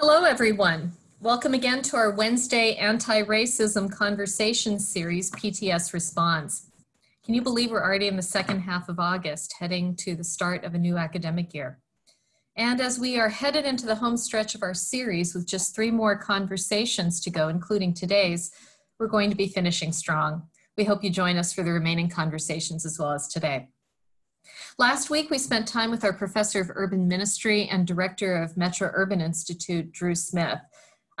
Hello, everyone. Welcome again to our Wednesday Anti-Racism Conversation Series, PTS Responds. Can you believe we're already in the second half of August, heading to the start of a new academic year? And as we are headed into the home stretch of our series with just three more conversations to go, including today's, we're going to be finishing strong. We hope you join us for the remaining conversations as well as today. Last week, we spent time with our professor of urban ministry and director of Metro Urban Institute, Drew Smith.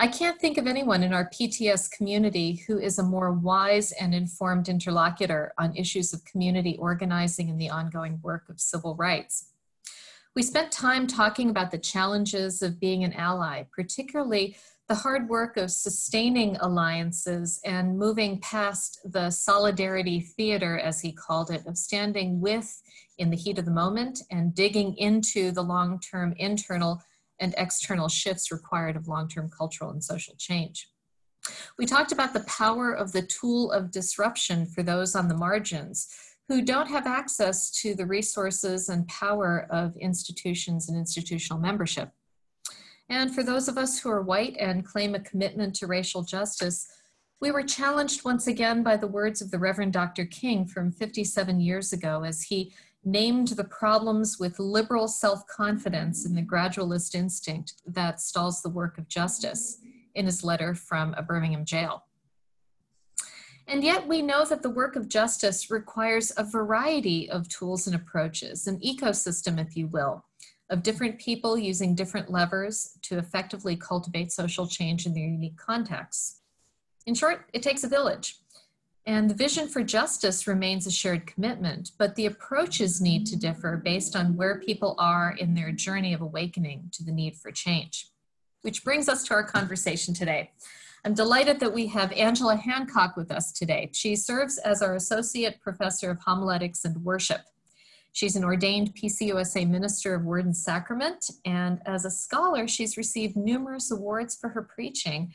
I can't think of anyone in our PTS community who is a more wise and informed interlocutor on issues of community organizing and the ongoing work of civil rights. We spent time talking about the challenges of being an ally, particularly the hard work of sustaining alliances and moving past the solidarity theater, as he called it, of standing with in the heat of the moment and digging into the long term internal and external shifts required of long term cultural and social change. We talked about the power of the tool of disruption for those on the margins who don't have access to the resources and power of institutions and institutional membership. And for those of us who are white and claim a commitment to racial justice, we were challenged once again by the words of the Reverend Dr. King from 57 years ago as he named the problems with liberal self-confidence and the gradualist instinct that stalls the work of justice in his letter from a Birmingham jail. And yet we know that the work of justice requires a variety of tools and approaches, an ecosystem, if you will, of different people using different levers to effectively cultivate social change in their unique contexts. In short, it takes a village. And the vision for justice remains a shared commitment, but the approaches need to differ based on where people are in their journey of awakening to the need for change. Which brings us to our conversation today. I'm delighted that we have Angela Hancock with us today. She serves as our Associate Professor of Homiletics and Worship She's an ordained PCUSA Minister of Word and Sacrament, and as a scholar, she's received numerous awards for her preaching.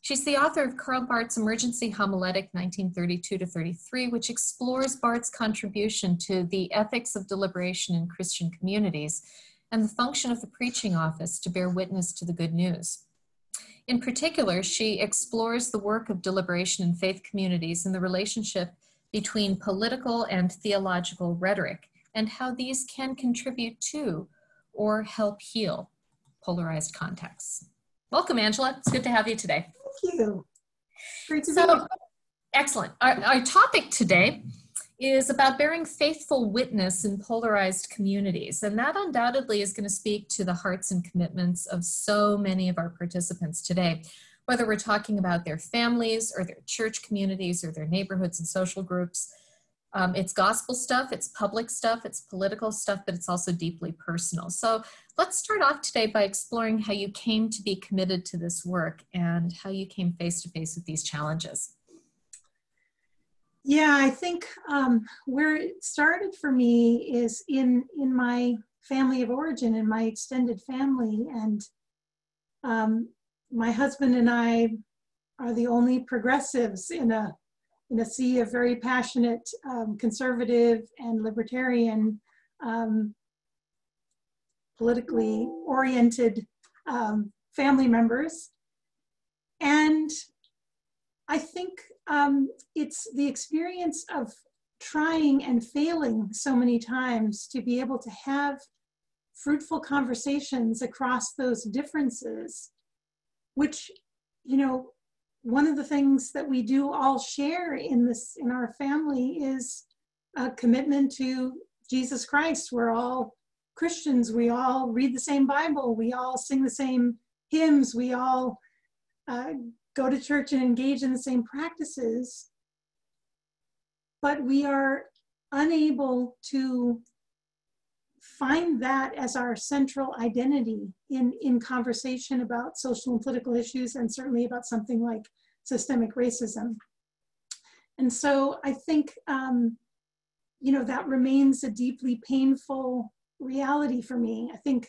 She's the author of Karl Barth's Emergency Homiletic 1932 to 33, which explores Barth's contribution to the ethics of deliberation in Christian communities and the function of the preaching office to bear witness to the good news. In particular, she explores the work of deliberation in faith communities and the relationship between political and theological rhetoric and how these can contribute to or help heal polarized contexts. Welcome, Angela. It's good to have you today. Thank you. Great to so, be here. Excellent. Our, our topic today is about bearing faithful witness in polarized communities. And that undoubtedly is going to speak to the hearts and commitments of so many of our participants today, whether we're talking about their families or their church communities or their neighborhoods and social groups. Um, it's gospel stuff, it's public stuff, it's political stuff, but it's also deeply personal. So let's start off today by exploring how you came to be committed to this work and how you came face to face with these challenges. Yeah, I think um, where it started for me is in in my family of origin, in my extended family, and um, my husband and I are the only progressives in a in a sea of very passionate um, conservative and libertarian um, politically oriented um, family members. And I think um, it's the experience of trying and failing so many times to be able to have fruitful conversations across those differences, which, you know, one of the things that we do all share in this in our family is a commitment to Jesus Christ. We're all Christians. We all read the same Bible. We all sing the same hymns. We all uh, go to church and engage in the same practices. But we are unable to find that as our central identity in, in conversation about social and political issues and certainly about something like systemic racism. And so I think, um, you know, that remains a deeply painful reality for me. I think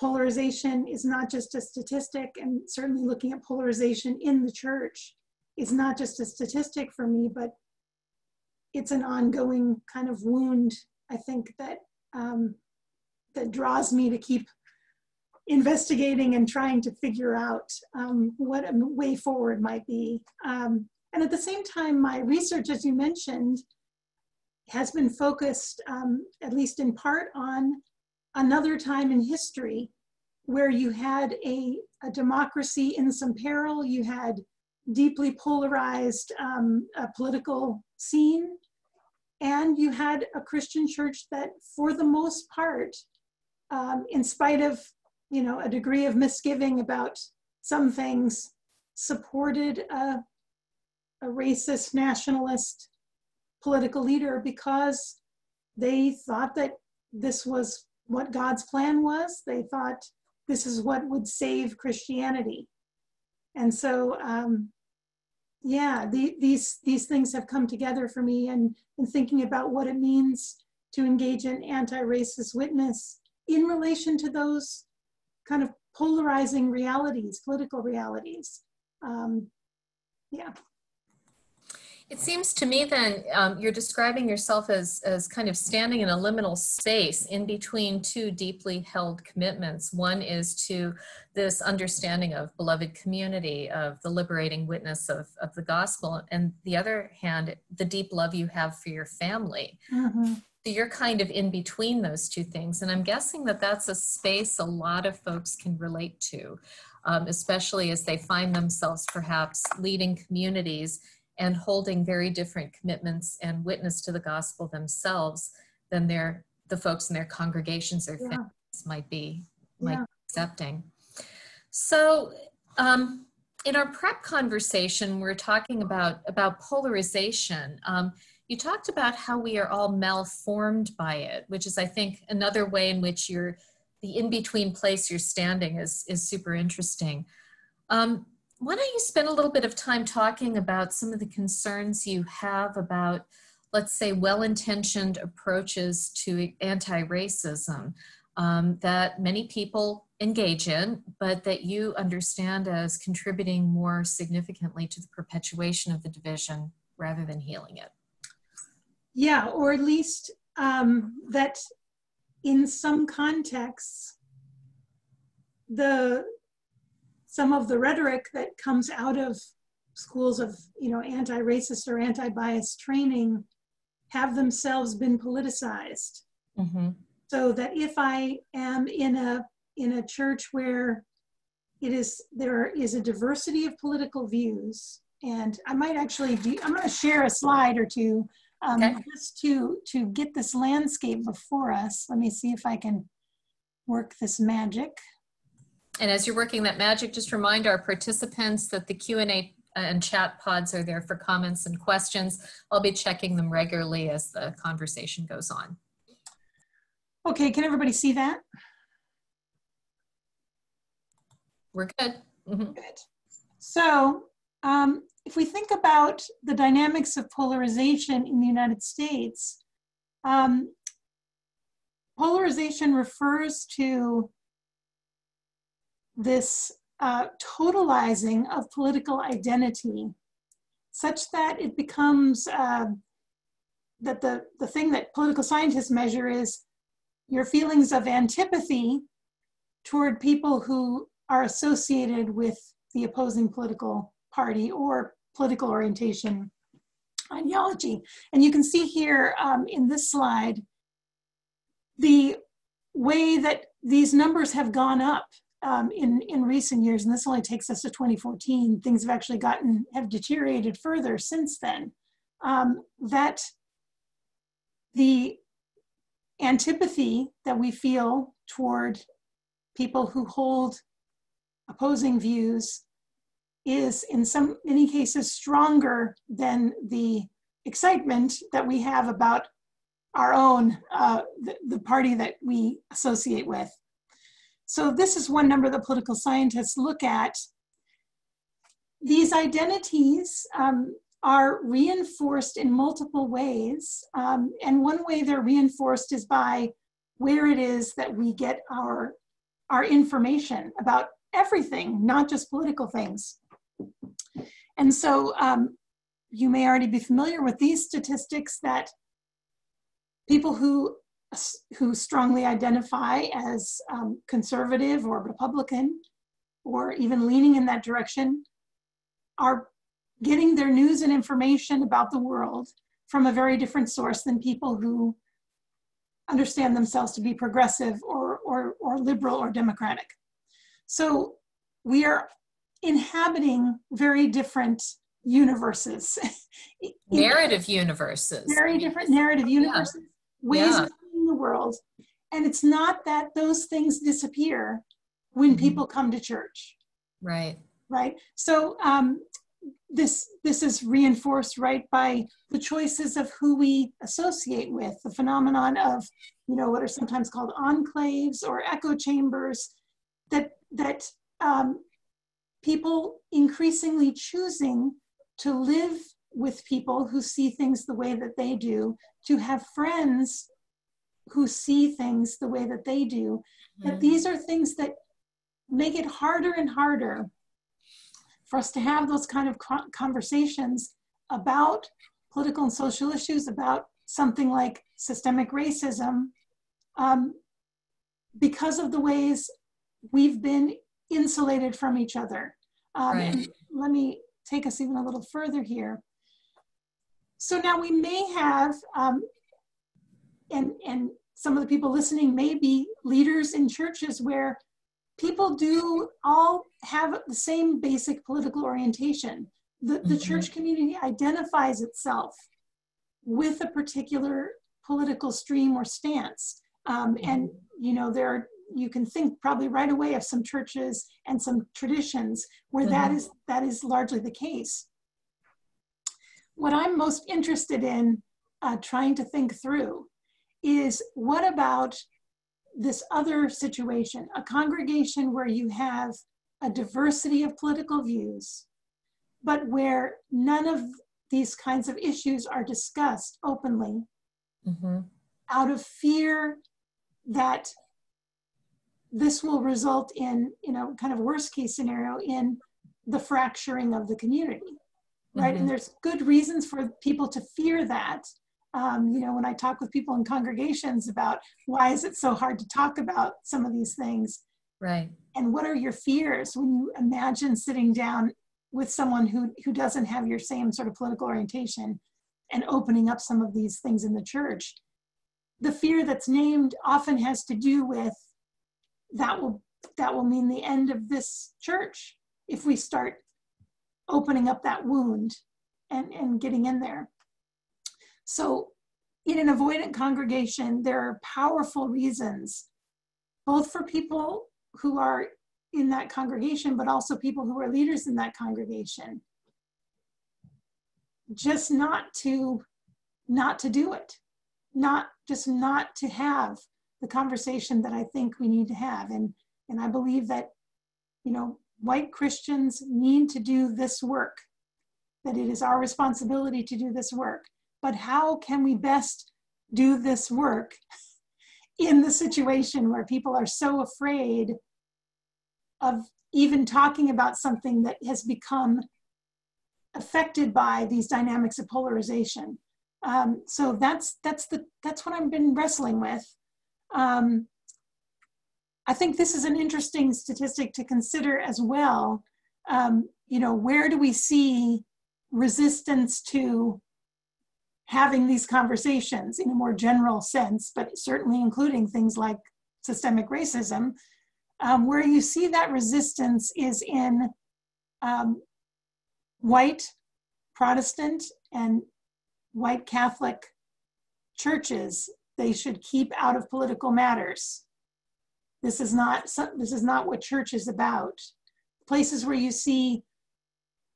polarization is not just a statistic, and certainly looking at polarization in the church is not just a statistic for me, but it's an ongoing kind of wound, I think, that um, that draws me to keep investigating and trying to figure out um, what a way forward might be. Um, and at the same time, my research, as you mentioned, has been focused, um, at least in part, on another time in history where you had a, a democracy in some peril, you had deeply polarized um, political scene, and you had a Christian church that, for the most part, um, in spite of you know a degree of misgiving about some things, supported a, a racist nationalist political leader because they thought that this was what God's plan was. They thought this is what would save Christianity. And so, um, yeah, the, these, these things have come together for me and, and thinking about what it means to engage in anti-racist witness in relation to those kind of polarizing realities, political realities. Um, yeah. It seems to me then um, you're describing yourself as, as kind of standing in a liminal space in between two deeply held commitments. One is to this understanding of beloved community, of the liberating witness of, of the gospel, and the other hand, the deep love you have for your family. Mm-hmm. So you're kind of in between those two things. And I'm guessing that that's a space a lot of folks can relate to, um, especially as they find themselves perhaps leading communities and holding very different commitments and witness to the gospel themselves than their the folks in their congregations or yeah. families might be might yeah. be accepting. So um, in our prep conversation, we're talking about about polarization. Um, you talked about how we are all malformed by it, which is, I think, another way in which you're the in-between place you're standing is is super interesting. Um, why don't you spend a little bit of time talking about some of the concerns you have about, let's say, well intentioned approaches to anti racism um, that many people engage in, but that you understand as contributing more significantly to the perpetuation of the division rather than healing it? Yeah, or at least um, that in some contexts, the some of the rhetoric that comes out of schools of you know anti-racist or anti-bias training have themselves been politicized mm-hmm. so that if i am in a in a church where it is there is a diversity of political views and i might actually do i'm going to share a slide or two um, okay. just to to get this landscape before us let me see if i can work this magic and as you're working that magic, just remind our participants that the Q&A and chat pods are there for comments and questions. I'll be checking them regularly as the conversation goes on. Okay, can everybody see that? We're good. Mm -hmm. Good. So um, if we think about the dynamics of polarization in the United States, um, polarization refers to this uh, totalizing of political identity such that it becomes uh, that the, the thing that political scientists measure is your feelings of antipathy toward people who are associated with the opposing political party or political orientation ideology. And you can see here um, in this slide the way that these numbers have gone up um, in, in recent years, and this only takes us to 2014, things have actually gotten, have deteriorated further since then, um, that the antipathy that we feel toward people who hold opposing views is in some many cases stronger than the excitement that we have about our own uh, the, the party that we associate with so this is one number that political scientists look at. These identities um, are reinforced in multiple ways. Um, and one way they're reinforced is by where it is that we get our, our information about everything, not just political things. And so um, you may already be familiar with these statistics that people who who strongly identify as um, conservative or Republican or even leaning in that direction are getting their news and information about the world from a very different source than people who understand themselves to be progressive or, or, or liberal or democratic. So we are inhabiting very different universes. narrative universes. Very different narrative universes, yeah. ways yeah. Seeing the world. And it's not that those things disappear when mm-hmm. people come to church. Right. Right. So um, this this is reinforced right by the choices of who we associate with the phenomenon of you know what are sometimes called enclaves or echo chambers that that um, people increasingly choosing to live with people who see things the way that they do to have friends who see things the way that they do mm-hmm. that these are things that make it harder and harder for us to have those kind of conversations about political and social issues, about something like systemic racism, um, because of the ways we've been insulated from each other. Um, right. Let me take us even a little further here. So now we may have, um, and, and some of the people listening may be leaders in churches where people do all have the same basic political orientation. The, the mm-hmm. church community identifies itself with a particular political stream or stance. Um, and, you know, there are, you can think probably right away of some churches and some traditions where mm-hmm. that is that is largely the case. What I'm most interested in uh, trying to think through is what about this other situation, a congregation where you have a diversity of political views, but where none of these kinds of issues are discussed openly mm-hmm. out of fear that this will result in, you know, kind of worst case scenario in the fracturing of the community, right? Mm-hmm. And there's good reasons for people to fear that um, you know, when I talk with people in congregations about why is it so hard to talk about some of these things, right? And what are your fears when you imagine sitting down with someone who who doesn't have your same sort of political orientation and opening up some of these things in the church? The fear that's named often has to do with that will that will mean the end of this church if we start opening up that wound and, and getting in there. So in an avoidant congregation, there are powerful reasons, both for people who are in that congregation, but also people who are leaders in that congregation, just not to not to do it, not just not to have the conversation that I think we need to have. And and I believe that, you know, white Christians need to do this work, that it is our responsibility to do this work but how can we best do this work in the situation where people are so afraid of even talking about something that has become affected by these dynamics of polarization. Um, so that's that's the that's what I've been wrestling with. Um, I think this is an interesting statistic to consider as well. Um, you know, where do we see resistance to having these conversations in a more general sense, but certainly including things like systemic racism, um, where you see that resistance is in um, white Protestant and white Catholic churches. They should keep out of political matters. This is not this is not what church is about. Places where you see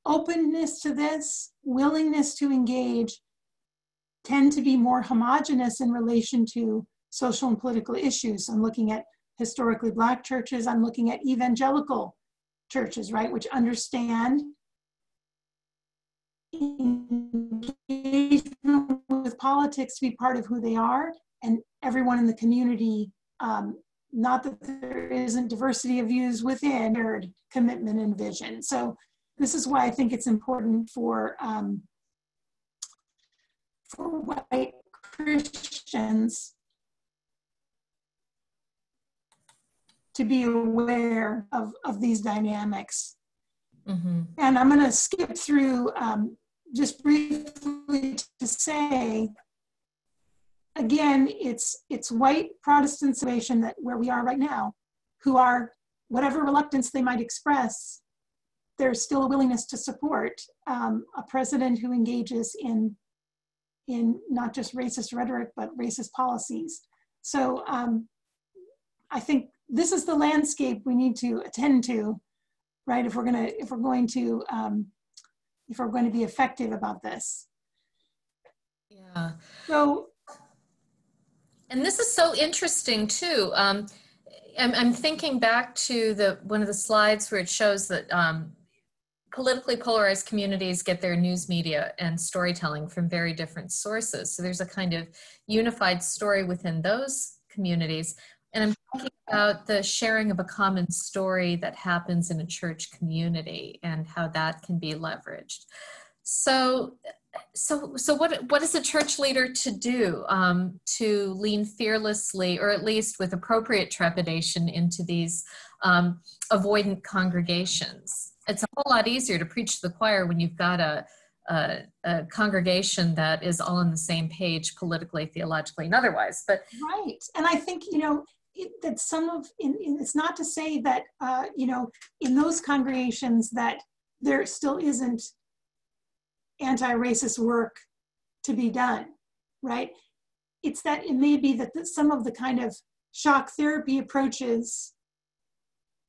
openness to this, willingness to engage, tend to be more homogenous in relation to social and political issues. I'm looking at historically black churches, I'm looking at evangelical churches, right, which understand engagement with politics to be part of who they are, and everyone in the community, um, not that there isn't diversity of views within commitment and vision. So this is why I think it's important for um, for white Christians to be aware of, of these dynamics. Mm-hmm. And I'm going to skip through um, just briefly to say, again, it's it's white Protestant situation that where we are right now, who are whatever reluctance they might express, there's still a willingness to support um, a president who engages in in not just racist rhetoric but racist policies. So um, I think this is the landscape we need to attend to, right? If we're gonna if we're going to um, if we're going to be effective about this. Yeah. So, and this is so interesting too. Um, I'm, I'm thinking back to the one of the slides where it shows that um, politically polarized communities get their news media and storytelling from very different sources. So there's a kind of unified story within those communities. And I'm thinking about the sharing of a common story that happens in a church community and how that can be leveraged. So, so, so what, what is a church leader to do um, to lean fearlessly, or at least with appropriate trepidation, into these um, avoidant congregations? It's a whole lot easier to preach to the choir when you've got a, a, a, congregation that is all on the same page politically, theologically, and otherwise. But right, and I think you know it, that some of in, in, it's not to say that uh, you know in those congregations that there still isn't anti-racist work to be done, right? It's that it may be that the, some of the kind of shock therapy approaches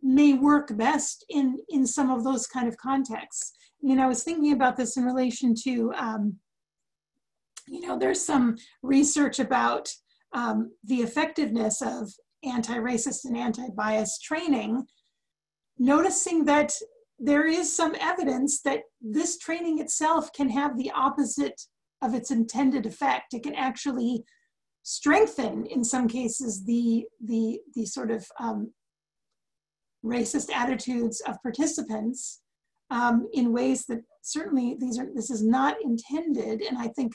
may work best in in some of those kind of contexts. You know, I was thinking about this in relation to, um, you know, there's some research about um, the effectiveness of anti-racist and anti-bias training, noticing that there is some evidence that this training itself can have the opposite of its intended effect. It can actually strengthen, in some cases, the the the sort of um, racist attitudes of participants um, in ways that certainly these are this is not intended. And I think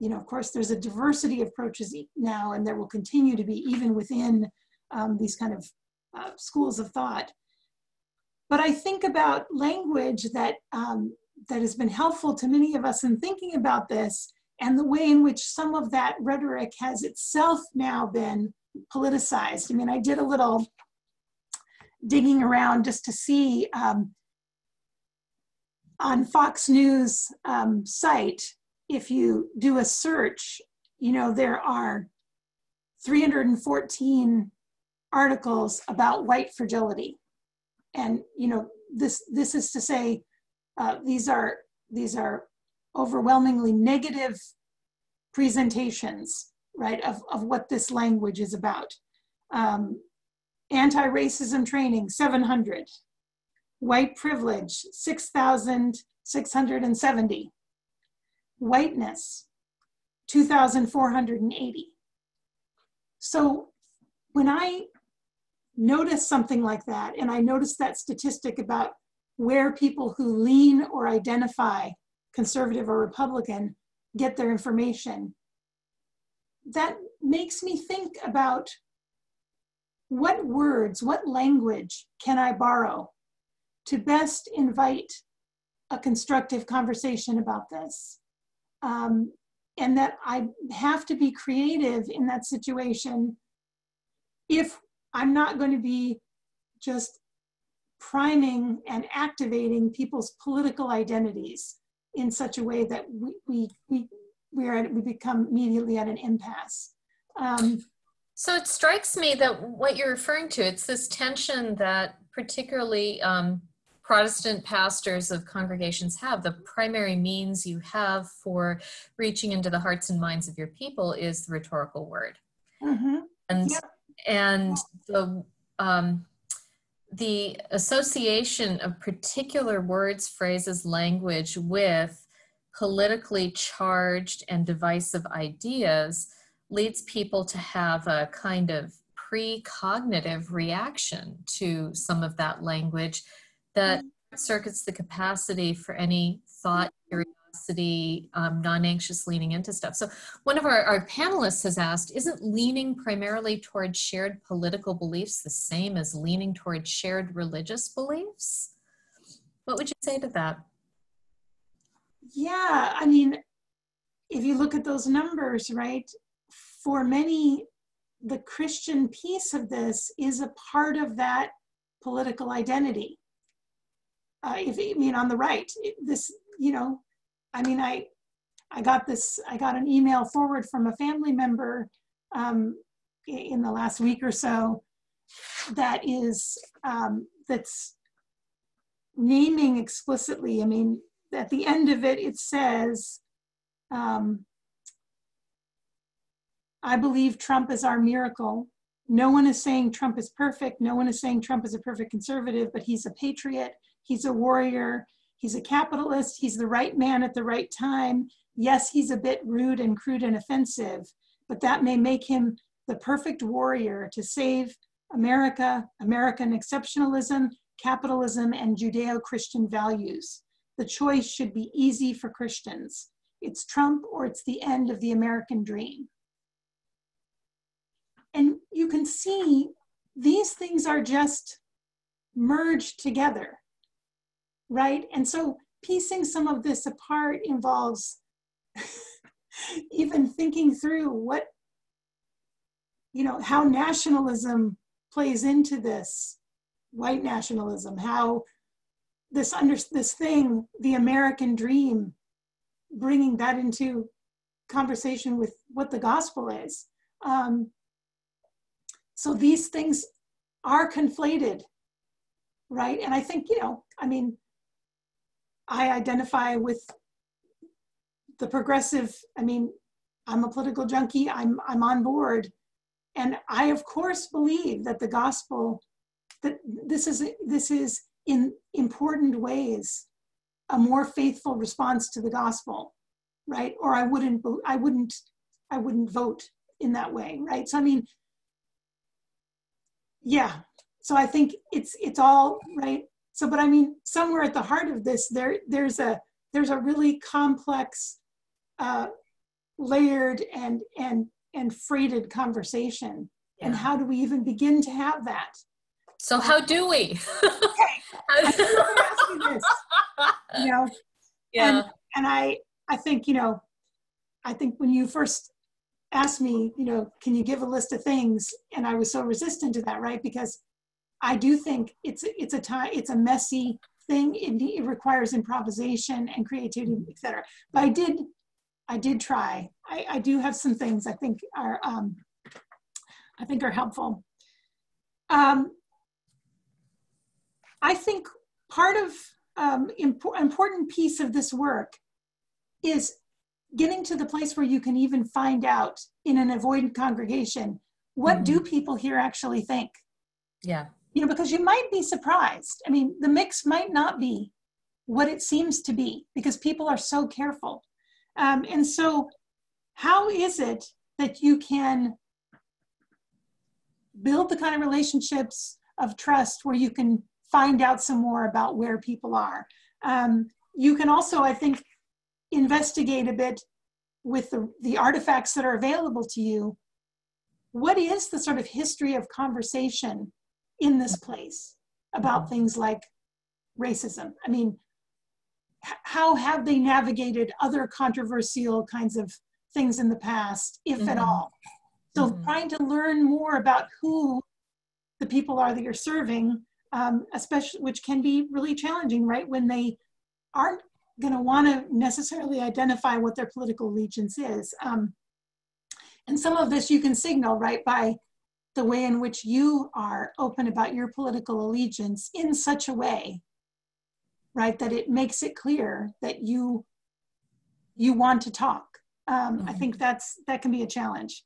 you know, of course, there's a diversity of approaches now, and there will continue to be even within um, these kind of uh, schools of thought. But I think about language that um, that has been helpful to many of us in thinking about this, and the way in which some of that rhetoric has itself now been politicized. I mean, I did a little digging around just to see um, on Fox News um, site if you do a search, you know, there are 314 articles about white fragility. And, you know, this, this is to say, uh, these are, these are overwhelmingly negative presentations, right, of, of what this language is about. Um, Anti-racism training, 700. White privilege, 6,670 whiteness, 2,480. So when I notice something like that, and I notice that statistic about where people who lean or identify conservative or Republican get their information, that makes me think about what words, what language can I borrow to best invite a constructive conversation about this? um, and that I have to be creative in that situation if I'm not going to be just priming and activating people's political identities in such a way that we we we we, are we become immediately at an impasse. Um, so it strikes me that what you're referring to, it's this tension that particularly um, Protestant pastors of congregations have. The primary means you have for reaching into the hearts and minds of your people is the rhetorical word. Mm-hmm. And, and the, um, the association of particular words, phrases, language with politically charged and divisive ideas leads people to have a kind of precognitive reaction to some of that language that circuits the capacity for any thought, curiosity, curiosity, um, non-anxious leaning into stuff. So one of our, our panelists has asked, isn't leaning primarily towards shared political beliefs the same as leaning towards shared religious beliefs? What would you say to that? Yeah, I mean, if you look at those numbers, right, for many, the Christian piece of this is a part of that political identity. Uh, if I mean on the right, this you know, I mean I, I got this. I got an email forward from a family member um, in the last week or so that is um, that's naming explicitly. I mean, at the end of it, it says. Um, I believe Trump is our miracle. No one is saying Trump is perfect. No one is saying Trump is a perfect conservative, but he's a patriot. He's a warrior. He's a capitalist. He's the right man at the right time. Yes, he's a bit rude and crude and offensive, but that may make him the perfect warrior to save America, American exceptionalism, capitalism, and Judeo Christian values. The choice should be easy for Christians. It's Trump or it's the end of the American dream. And you can see these things are just merged together, right? And so piecing some of this apart involves even thinking through what, you know, how nationalism plays into this, white nationalism, how this under this thing, the American dream, bringing that into conversation with what the gospel is. Um, so these things are conflated, right? And I think, you know, I mean, I identify with the progressive, I mean, I'm a political junkie, I'm, I'm on board. And I, of course, believe that the gospel, that this is, this is in important ways a more faithful response to the gospel, right? Or I wouldn't, I wouldn't, I wouldn't vote in that way, right? So I mean, yeah. So i think it's it's all right. So but i mean somewhere at the heart of this there there's a there's a really complex uh, layered and and and freighted conversation. Yeah. and how do we even begin to have that? So how do we? Okay. you, you know? Yeah. And, and i i think you know i think when you first asked me, you know, can you give a list of things? And I was so resistant to that, right? Because I do think it's it's a time it's a messy thing. It, it requires improvisation and creativity, etc. But I did I did try. I, I do have some things I think are um, I think are helpful. Um, I think part of um, impo- important piece of this work is getting to the place where you can even find out in an avoidant congregation what mm-hmm. do people here actually think? Yeah. You know because you might be surprised. I mean the mix might not be what it seems to be because people are so careful. Um, and so how is it that you can build the kind of relationships of trust where you can find out some more about where people are? Um, you can also i think investigate a bit with the, the artifacts that are available to you, what is the sort of history of conversation in this place about mm-hmm. things like racism? I mean, how have they navigated other controversial kinds of things in the past, if mm-hmm. at all? So, mm-hmm. trying to learn more about who the people are that you're serving, um, especially which can be really challenging, right? When they aren't going to want to necessarily identify what their political allegiance is. Um, and some of this you can signal, right, by the way in which you are open about your political allegiance in such a way, right, that it makes it clear that you you want to talk. Um, mm-hmm. I think that's that can be a challenge.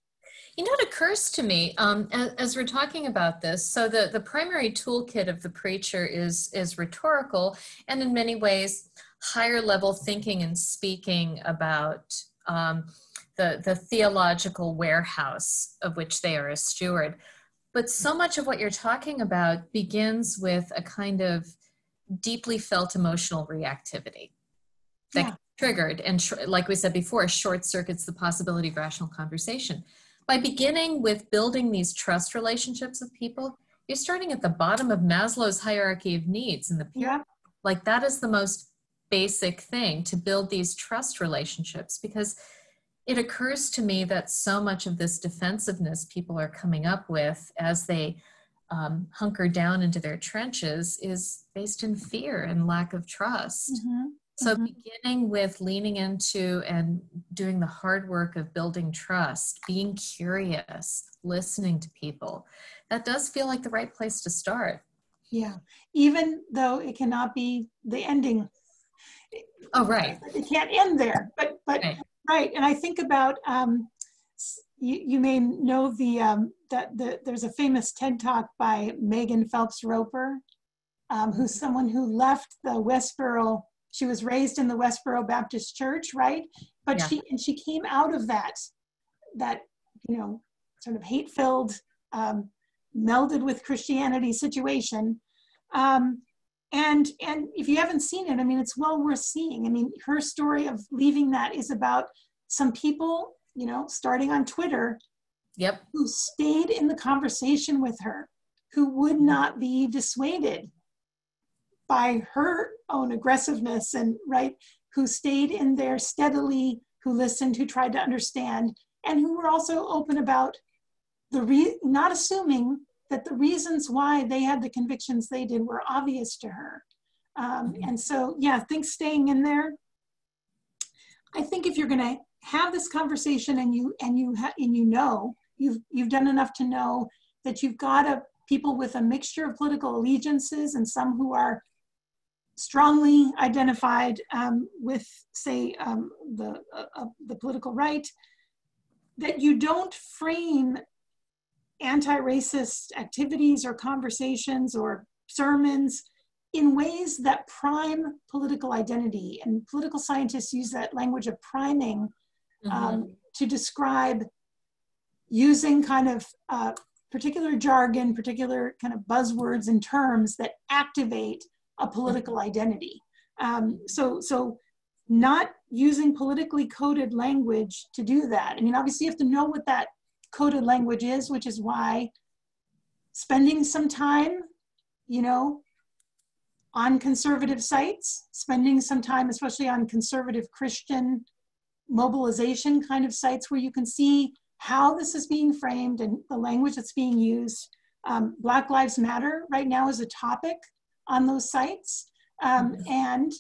You know, it occurs to me um, as, as, we're talking about this. So the the primary toolkit of the preacher is is rhetorical, and in many ways higher level thinking and speaking about um, the, the theological warehouse of which they are a steward. But so much of what you're talking about begins with a kind of deeply felt emotional reactivity that, yeah. triggered and like we said before short circuits the possibility of rational conversation by beginning with building these trust relationships with people you're starting at the bottom of maslow's hierarchy of needs in the Yeah. like that is the most basic thing to build these trust relationships because it occurs to me that so much of this defensiveness people are coming up with as they um, hunker down into their trenches is based in fear and lack of trust Mhm. so Mhm. beginning with leaning into and doing the hard work of building trust, being curious, listening to people, that does feel like the right place to start. Yeah. Even though it cannot be the ending. Oh, right. It can't end there. But but Right. right. And I think about um, you, you may know the um, that the, there's a famous TED talk by Megan Phelps Roper, um, who's someone who left the Westboro. She was raised in the Westboro Baptist Church, right? But Yeah. she and she came out of that that you know sort of hate-filled, um, melded with Christianity situation. Um, and and if you haven't seen it, I mean, it's well worth seeing. I mean, her story of leaving that is about some people, you know, starting on Twitter Yep. who stayed in the conversation with her, who would mm-hmm. not be dissuaded by her own aggressiveness and right, who stayed in there steadily, who listened, who tried to understand, and who were also open about the re- not assuming that the reasons why they had the convictions they did were obvious to her. Um, Mhm. and so, yeah, I think staying in there. I think if you're going to have this conversation and you and you and you know you've you've done enough to know that you've got a people with a mixture of political allegiances and some who are strongly identified um, with, say, um, the uh, uh, the political right, that you don't frame anti-racist activities or conversations or sermons in ways that prime political identity. And political scientists use that language of priming Mhm. um, to describe using kind of uh, particular jargon, particular kind of buzzwords and terms that activate a political identity. Um, so, so not using politically coded language to do that. I mean, obviously, you have to know what that coded language is, which is why spending some time, you know, on conservative sites, spending some time, especially on conservative Christian mobilization kind of sites where you can see how this is being framed and the language that's being used. Um, Black Lives Matter right now is a topic on those sites. Um, and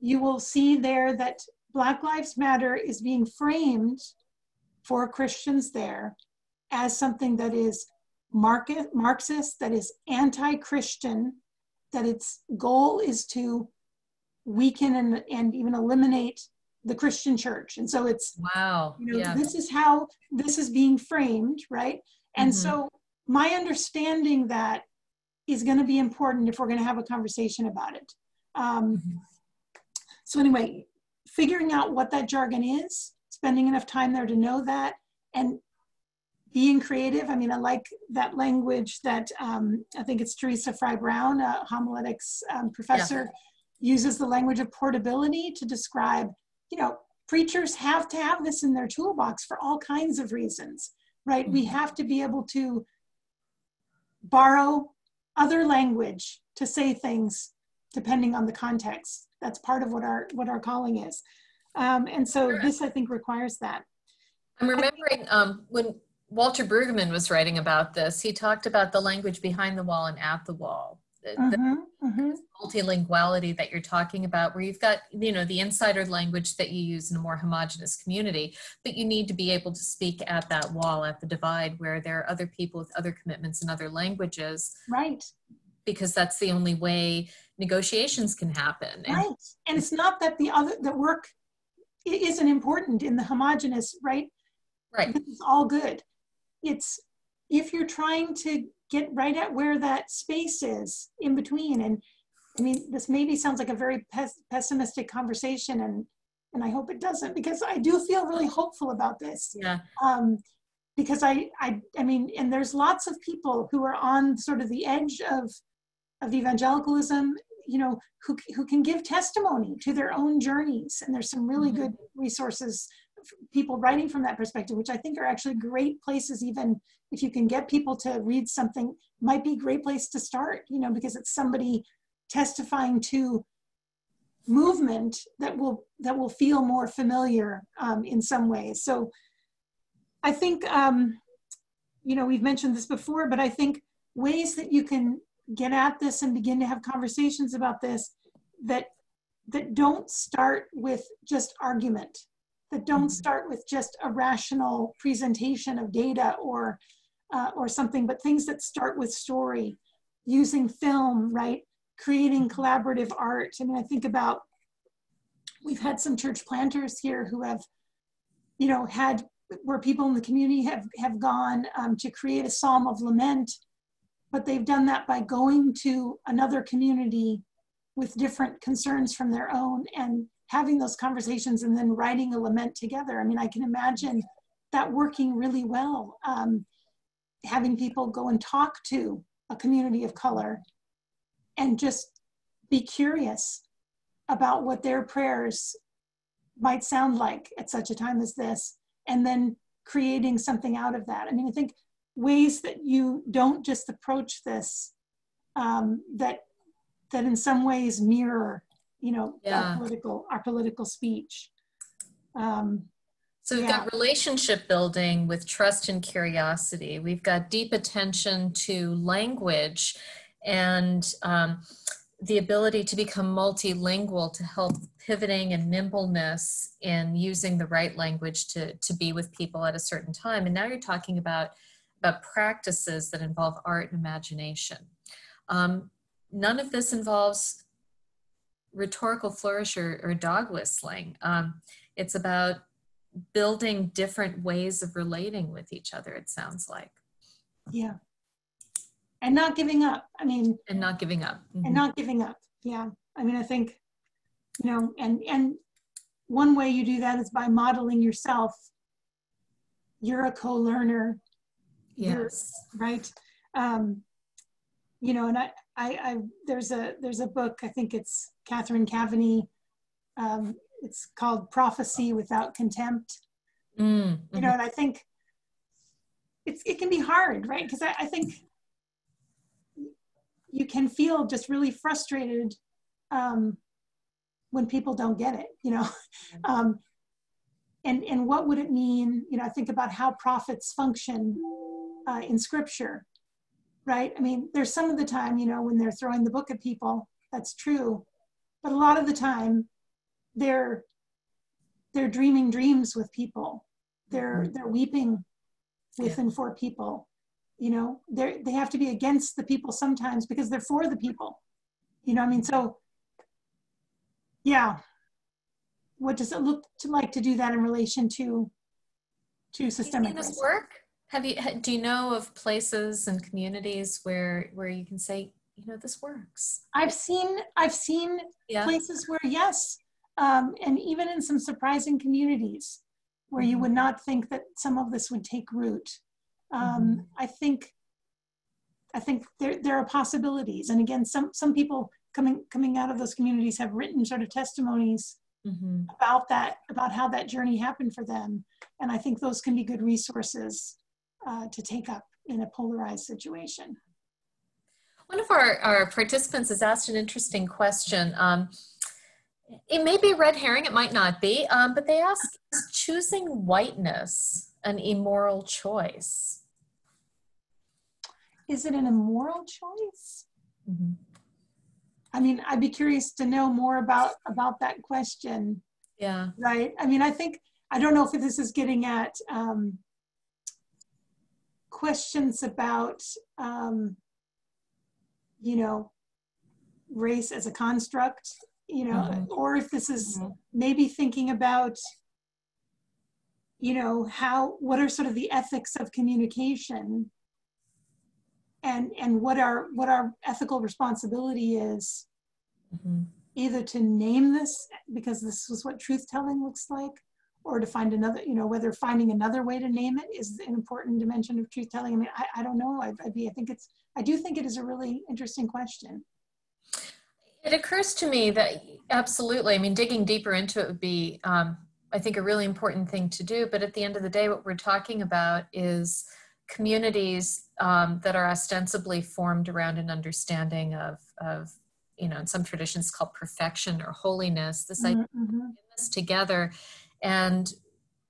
you will see there that Black Lives Matter is being framed for Christians there as something that is market, Marxist, that is anti Christian, that its goal is to weaken and, and even eliminate the Christian church. And so it's, Wow. you know, Yeah. this is how this is being framed, right? And Mhm. so my understanding that is going to be important if we're going to have a conversation about it. Um, Mhm. so anyway, figuring out what that jargon is, spending enough time there to know that, and being creative. I mean, I like that language that um, I think it's Teresa Fry Brown, a homiletics um, professor, uses the language of portability to describe, you know, preachers have to have this in their toolbox for all kinds of reasons, right? We Mhm. have to be able to borrow other language to say things depending on the context. That's part of what our what our calling is. Um, and so this, I think, requires that. I'm remembering um, when Walter Brueggemann was writing about this, he talked about the language behind the wall and at the wall. The, the Mhm, mhm. multilinguality that you're talking about where you've got you know the insider language that you use in a more homogenous community but you need to be able to speak at that wall at the divide where there are other people with other commitments and other languages Right, because that's the only way negotiations can happen and right. And it's not that the other the work isn't important in the homogenous, right? right This is all good. It's if you're trying to get right at where that space is in between. And I mean, this maybe sounds like a very pes- pessimistic conversation, and and I hope it doesn't because I do feel really hopeful about this. yeah um, because I, I, I mean, and there's lots of people who are on sort of the edge of, of evangelicalism, you know, who, who can give testimony to their own journeys. And there's some really Mhm. good resources, people writing from that perspective, which I think are actually great places, even if you can get people to read something, might be a great place to start, you know, because it's somebody testifying to movement that will that will feel more familiar um, in some ways. So I think um, you know we've mentioned this before, but I think ways that you can get at this and begin to have conversations about this that that don't start with just argument, that don't Mhm. start with just a rational presentation of data or uh, or something, but things that start with story, using film, right? Creating collaborative art. I mean, I think about we've had some church planters here who have, you know, had where people in the community have have gone um, to create a psalm of lament, but they've done that by going to another community with different concerns from their own and having those conversations and then writing a lament together. I mean, I can imagine that working really well. Um, having people go and talk to a community of color and just be curious about what their prayers might sound like at such a time as this, and then creating something out of that. I mean, I think ways that you don't just approach this um, that that in some ways mirror, you know, Yeah. our political our political speech. Um, So we've got relationship building with trust and curiosity. We've got deep attention to language and um, the ability to become multilingual to help pivoting and nimbleness in using the right language to, to be with people at a certain time. And now you're talking about, about practices that involve art and imagination. Um, none of this involves rhetorical flourish or, or dog whistling. Um, it's about building different ways of relating with each other, it sounds like. yeah. And not giving up. I mean, And not giving up. and Mhm. not giving up. Yeah. I mean, I think, you know, and and one way you do that is by modeling yourself. You're a co-learner, you're- Yes. right? Um, you know, and I, I, I, there's a there's a book. I think it's Catherine Kaveny. Um, it's called Prophecy Without Contempt. Mm, You know, and I think it's it can be hard, right? Because I, I think you can feel just really frustrated um, when people don't get it, you know. Um, and and what would it mean? You know, I think about how prophets function uh, in Scripture, right? I mean, there's some of the time, you know, when they're throwing the book at people, that's true, but a lot of the time, they're they're dreaming dreams with people. They're they're weeping with and for people. You know, they they have to be against the people sometimes because they're for the people. You know, what I mean, so yeah. What does it look to like to do that in relation to to systemic seen this work? Have you, do you know of places and communities where, where you can say, you know, this works? I've seen I've seen Yeah. places where yes, um, and even in some surprising communities where you Mhm. would not think that some of this would take root. Um, I think I think there there are possibilities, and again, some some people coming coming out of those communities have written sort of testimonies Mhm. about that about how that journey happened for them, and I think those can be good resources uh, to take up in a polarized situation. One of our, our participants has asked an interesting question. Um, it may be red herring, it might not be, um, but they ask, is choosing whiteness an immoral choice? Is it an immoral choice? Mhm. I mean, I'd be curious to know more about about that question, Yeah. right? I mean, I think I don't know if this is getting at um, questions about, um, you know, race as a construct, you know, Mhm. or if this is Mhm. maybe thinking about, you know, how what are sort of the ethics of communication and and what our what our ethical responsibility is Mhm. either to name this because this is what truth telling looks like or to find another you know whether finding another way to name it is an important dimension of truth telling i mean i, I don't know I, I'd be i think it's i do think it is a really interesting question It occurs to me that absolutely. I mean, digging deeper into it would be, um, I think, a really important thing to do. But at the end of the day, what we're talking about is communities um, that are ostensibly formed around an understanding of, of, you know, in some traditions called perfection or holiness. This idea Mm-hmm. this together, and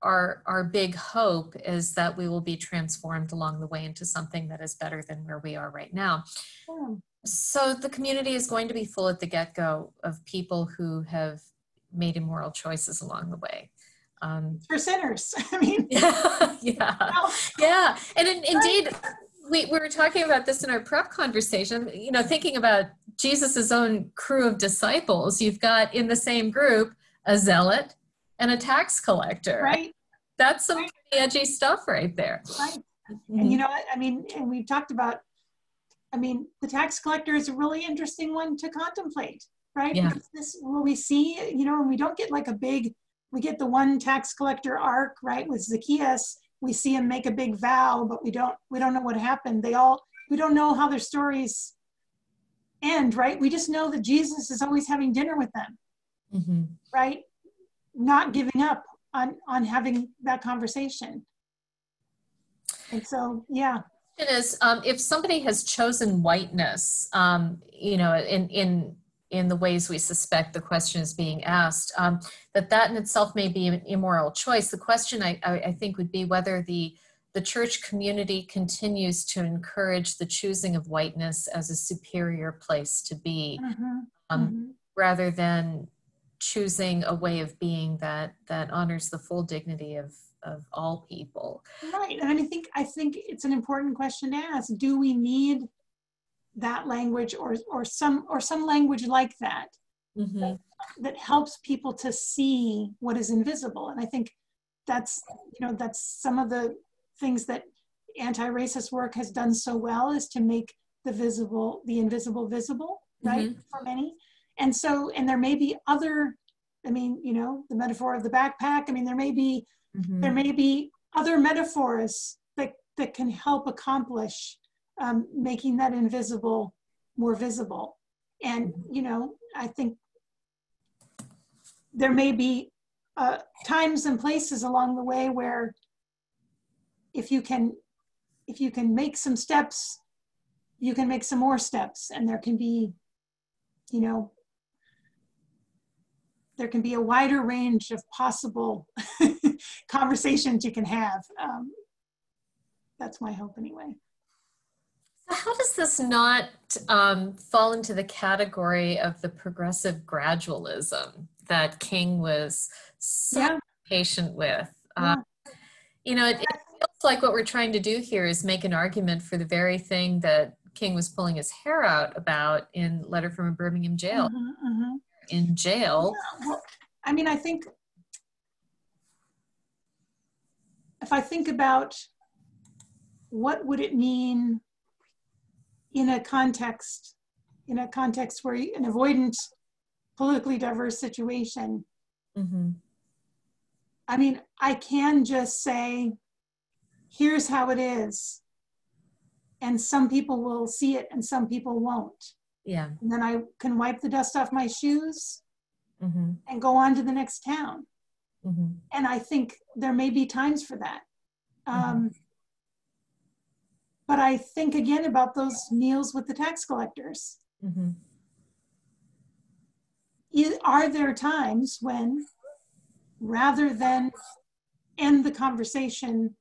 our our big hope is that we will be transformed along the way into something that is better than where we are right now. Yeah. So the community is going to be full at the get go of people who have made immoral choices along the way. Um, For sinners. I mean, yeah, yeah, yeah. And in, indeed, we, we were talking about this in our prep conversation. You know, thinking about Jesus's own crew of disciples, you've got in the same group a zealot and a tax collector. right, That's some pretty edgy stuff right there. right. And you know, what? I mean, and we've talked about, I mean, the tax collector is a really interesting one to contemplate, right? Yeah. Because this, what we see, you know, and we don't get like a big, we get the one tax collector arc, right, with Zacchaeus. We see him make a big vow, but we don't, we don't know what happened. They all, we don't know how their stories end, right? We just know that Jesus is always having dinner with them, Mhm. right? Not giving up on on having that conversation. And so, yeah, question is um, if somebody has chosen whiteness um, you know in in in the ways we suspect the question is being asked um, that that in itself may be an immoral choice the question I, I, I think would be whether the the church community continues to encourage the choosing of whiteness as a superior place to be Mhm, um, mhm. rather than choosing a way of being that that honors the full dignity of of all people right. And I think I think it's an important question to ask. Do we need that language or or some or some language like that Mhm. that helps people to see what is invisible? And I think that's you know that's some of the things that anti-racist work has done so well is to make the visible the invisible visible right for many and so and there may be other i mean you know the metaphor of the backpack. I mean there may be Mhm. there may be other metaphors that that can help accomplish um, making that invisible more visible. And you know i think there may be uh, times and places along the way where if you can if you can make some steps you can make some more steps. And there can be you know there can be a wider range of possible conversations you can have um, that's my hope anyway So How does this not um, fall into the category of the progressive gradualism that King was so yeah patient with? Yeah. Um, you know, it, it feels like what we're trying to do here is make an argument for the very thing that King was pulling his hair out about in Letter from a Birmingham Jail. Mhm, mhm. In jail, Yeah, well, I mean, I think if I think about what would it mean in a context, in a context where an avoidant, politically diverse situation, Mhm. I mean, I can just say, here's how it is. And some people will see it and some people won't. Yeah. And then I can wipe the dust off my shoes Mhm. and go on to the next town. Mhm. and I think there may be times for that. Um, But I think again about those meals with the tax collectors. Mhm. I- Are there times when, rather than end the conversation,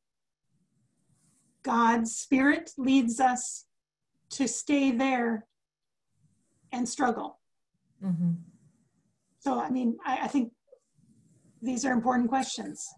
God's Spirit leads us to stay there and struggle? Mhm. So, I mean, I, I think these are important questions.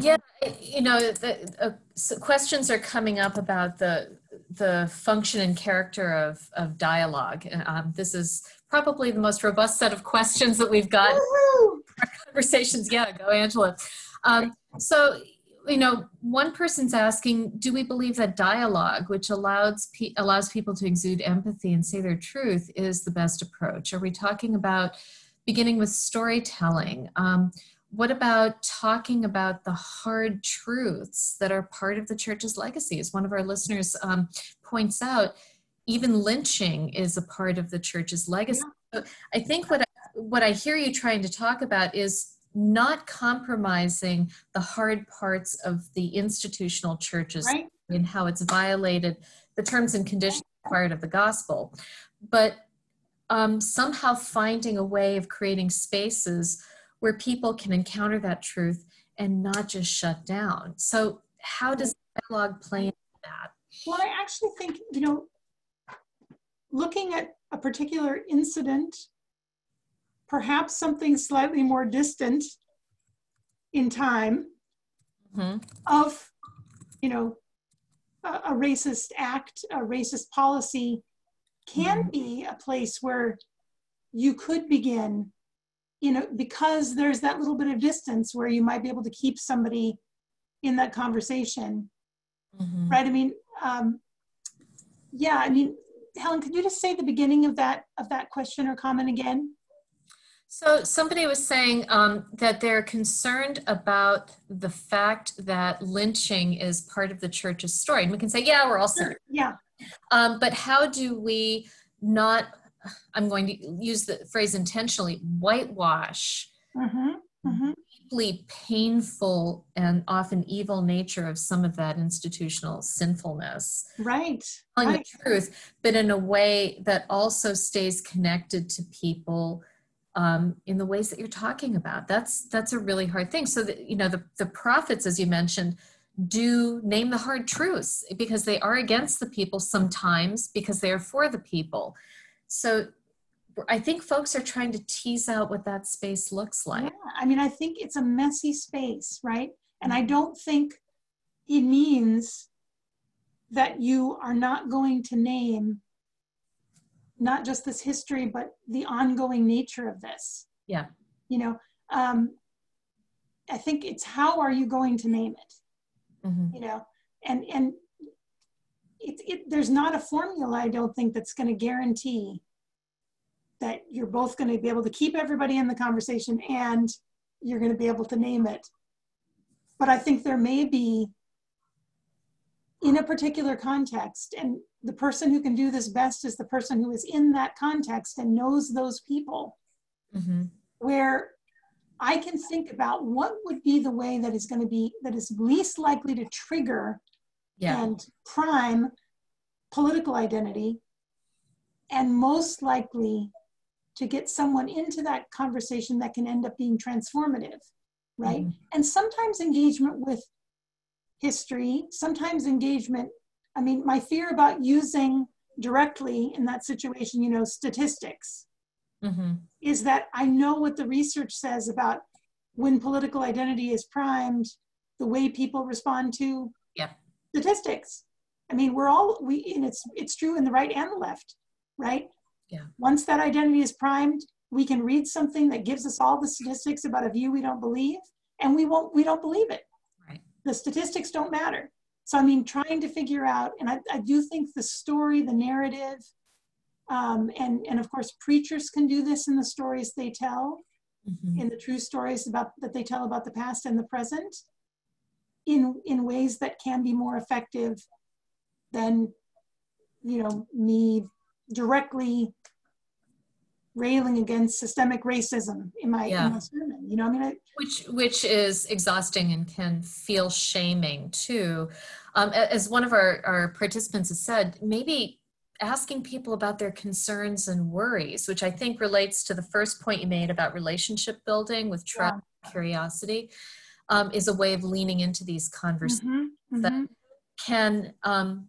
Yeah, you know, the uh, so questions are coming up about the the function and character of of dialogue. Um, this is probably the most robust set of questions that we've got Woohoo! conversations. Yeah, go Angela. Um, so, you know, one person's asking, do we believe that dialogue, which allows pe- allows people to exude empathy and say their truth, is the best approach? Are we talking about beginning with storytelling? Um, what about talking about the hard truths that are part of the church's legacy? As one of our listeners um, points out, even lynching is a part of the church's legacy. Yeah. I think what I, what I hear you trying to talk about is not compromising the hard parts of the institutional churches right. and how it's violated the terms and conditions required of the gospel, but um, somehow finding a way of creating spaces where people can encounter that truth and not just shut down. So, how does dialogue play into that? Well, I actually think, you know, looking at a particular incident, perhaps something slightly more distant in time mm-hmm. of, you know, a, a, racist act, a racist policy can mm-hmm. be a place where you could begin, you know, because there's that little bit of distance where you might be able to keep somebody in that conversation. Mm-hmm. Right. I mean, um, yeah, I mean, Helen, could you just say the beginning of that of that question or comment again? So somebody was saying um, that they're concerned about the fact that lynching is part of the church's story, and we can say, yeah, we're all sure. Yeah. Um, but how do we not? I'm going to use the phrase intentionally: whitewash mm-hmm. Mm-hmm deeply painful and often evil nature of some of that institutional sinfulness. Right. Telling right. the truth, but in a way that also stays connected to people um, in the ways that you're talking about. That's that's a really hard thing. So that you know the, the prophets, as you mentioned, do name the hard truths because they are against the people sometimes because they are for the people. So I think folks are trying to tease out what that space looks like. Yeah, I mean, I think it's a messy space, right? And I don't think it means that you are not going to name not just this history, but the ongoing nature of this. Yeah. You know, um, I think it's how are you going to name it? Mm-hmm. You know, and and it, it, there's not a formula I don't think that's going to guarantee that you're both going to be able to keep everybody in the conversation and you're going to be able to name it. But I think there may be, in a particular context, and the person who can do this best is the person who is in that context and knows those people, mm-hmm. where I can think about what would be the way that is going to be, that is least likely to trigger yeah. and prime political identity and most likely to get someone into that conversation that can end up being transformative, right? Mm-hmm. And sometimes engagement with history, sometimes engagement. I mean, my fear about using directly in that situation, you know, statistics, mm-hmm. is that I know what the research says about when political identity is primed, the way people respond to yeah. statistics. I mean, we're all we, and it's it's true in the right and the left, right? Yeah. Once that identity is primed, we can read something that gives us all the statistics about a view we don't believe, and we won't we don't believe it. The statistics don't matter. So I mean, trying to figure out, and I, I do think the story, the narrative, um, and and of course preachers can do this in the stories they tell, mm-hmm. in the true stories about that they tell about the past and the present, in in ways that can be more effective than you know me directly railing against systemic racism in my, yeah. in my sermon. You know, I mean, I, which which is exhausting and can feel shaming too. Um, as one of our, our participants has said, maybe asking people about their concerns and worries, which I think relates to the first point you made about relationship building with trust, yeah. curiosity, um, is a way of leaning into these conversations mm-hmm, that mm-hmm. can um,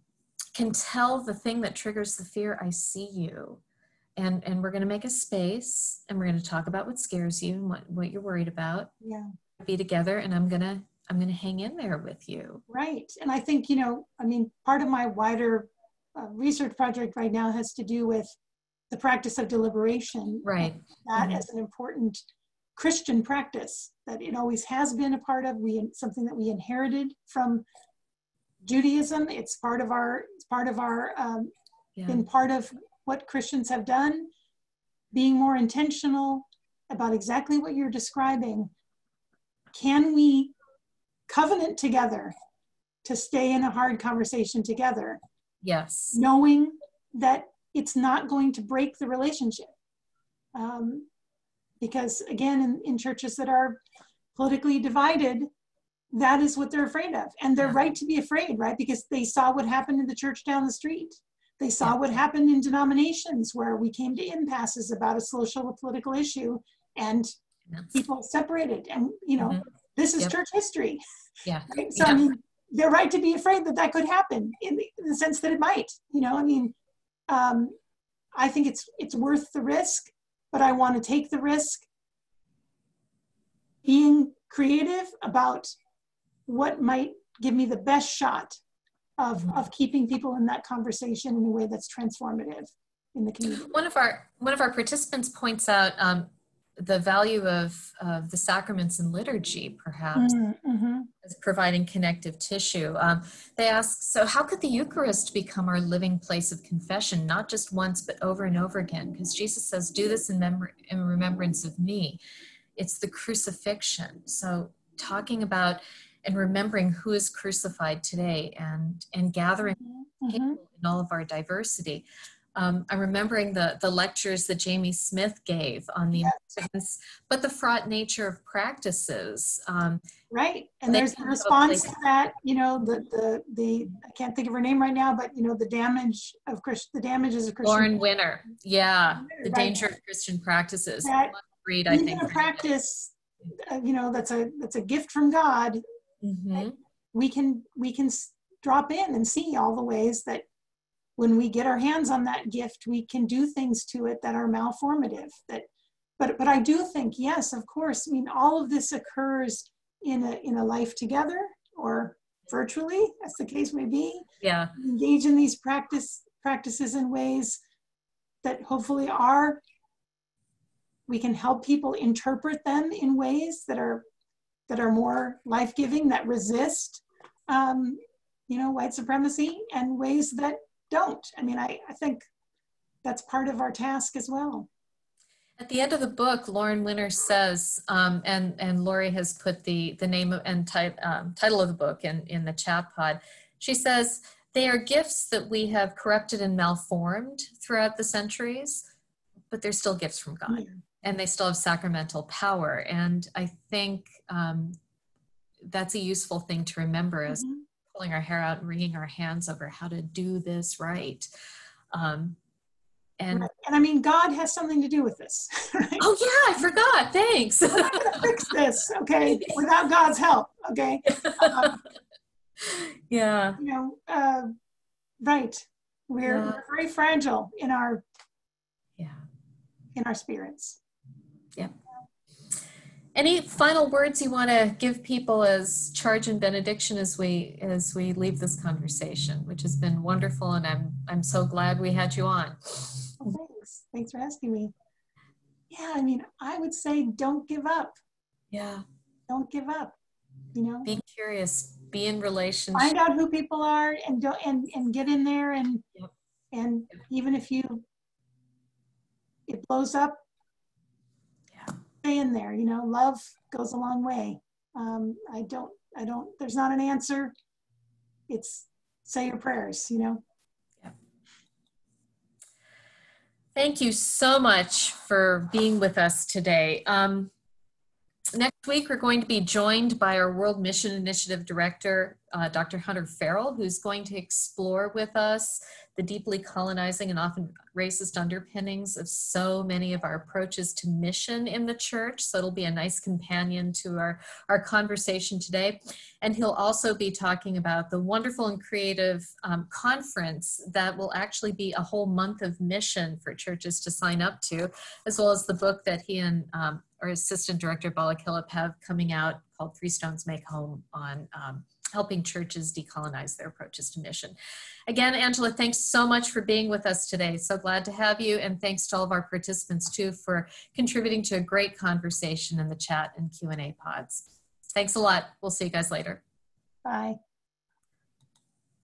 can tell the thing that triggers the fear, I see you. And, and we're going to make a space and we're going to talk about what scares you and what, what you're worried about. Yeah. Be together and I'm going to, I'm going to hang in there with you. Right. And I think, you know, I mean, part of my wider uh, research project right now has to do with the practice of deliberation. Right. That mm-hmm. as an important Christian practice that it always has been a part of. We something that we inherited from Judaism. It's part of our, it's part of our, um, Yeah. been part of what Christians have done, being more intentional about exactly what you're describing. Can we covenant together to stay in a hard conversation together, Yes. knowing that it's not going to break the relationship. Um, because again, in, in churches that are politically divided, that is what they're afraid of. And they're Yeah. right to be afraid, right? Because they saw what happened in the church down the street. They saw Yeah. what happened in denominations where we came to impasses about a social or political issue and Yeah. people separated. And, you know, Mhm. this is Yep. church history. Yeah. Right? So, I mean, they're right to be afraid that that could happen in the, in the sense that it might, you know, I mean, um, I think it's, it's worth the risk, but I want to take the risk being creative about what might give me the best shot of, of keeping people in that conversation in a way that's transformative in the community. One of our one of our participants points out um, the value of, of the sacraments and liturgy, perhaps Mm, mhm. as providing connective tissue. Um, they ask, so how could the Eucharist become our living place of confession, not just once, but over and over again? Because Jesus says, "Do this in, mem- in remembrance of me." It's the crucifixion. So talking about and remembering who is crucified today, and and gathering Mhm. in all of our diversity. Um, I'm remembering the, the lectures that Jamie Smith gave on the importance, but the fraught nature of practices. Um, Right, and there's a response to that, you know, the, the, the, I can't think of her name right now, but you know, the damage of Christ, the damages of Lauren Christian. Winner, yeah, the Right. danger of Christian practices. That Read, I think. a practice, uh, you know, that's a, that's a gift from God, Mhm. we can, we can drop in and see all the ways that when we get our hands on that gift, we can do things to it that are malformative, that, but, but I do think, yes, of course, I mean, all of this occurs in a, in a life together or virtually, as the case may be. Yeah, engage in these practice practices in ways that hopefully are we can help people interpret them in ways that are that are more life-giving that resist um, you know white supremacy and ways that don't. I mean I, I think that's part of our task as well. At the end of the book, Lauren Winner says, um, and and Lori has put the the name and ti- um, title of the book in in the chat pod. She says they are gifts that we have corrupted and malformed throughout the centuries, but they're still gifts from God, and they still have sacramental power. And I think um, that's a useful thing to remember as Mhm. pulling our hair out and wringing our hands over how to do this right. Um, and Right. and i mean god has something to do with this right? oh yeah, I forgot. Thanks. we're not gonna fix this okay without god's help okay Um, yeah, you know, uh, right. We're, Yeah. we're very fragile in our yeah. in our spirits. Any final words you want to give people as charge and benediction as we as we leave this conversation, which has been wonderful, and I'm I'm so glad we had you on. Well, thanks. Thanks for asking me. Yeah, I mean, I would say don't give up. Yeah, Don't give up. You know, be curious, be in relationship. find out who people are and don't and and get in there and Yep. and even if you it blows up, Yeah. Stay in there. You know, love goes a long way. Um, I don't. I don't. There's not an answer. It's say your prayers. You know. Yeah. Thank you so much for being with us today. Um, next week, we're going to be joined by our World Mission Initiative Director, uh, Dr. Hunter Farrell, who's going to explore with us the deeply colonizing and often racist underpinnings of so many of our approaches to mission in the church. So it'll be a nice companion to our, our conversation today. And he'll also be talking about the wonderful and creative um, conference that will actually be a whole month of mission for churches to sign up to, as well as the book that he and um, our assistant director, Bala Khyllep, have coming out called Three Stones Make Home on um, helping churches decolonize their approaches to mission. Again, Angela, thanks so much for being with us today. So glad to have you. And thanks to all of our participants too for contributing to a great conversation in the chat and Q&A pods. Thanks a lot. We'll see you guys later. Bye.